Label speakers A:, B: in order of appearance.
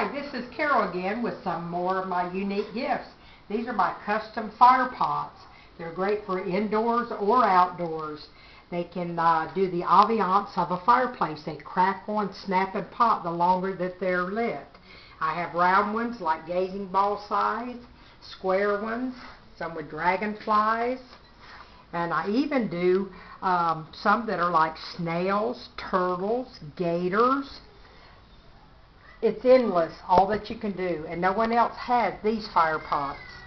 A: Hi, this is Carol again with some more of my unique gifts. These are my custom fire pots. They're great for indoors or outdoors. They can uh, do the ambiance of a fireplace. They crackle and snap and pop the longer that they're lit. I have round ones like gazing ball size, square ones, some with dragonflies, and I even do um, some that are like snails, turtles, gators. It's endless, all that you can do, and no one else has these fire pots.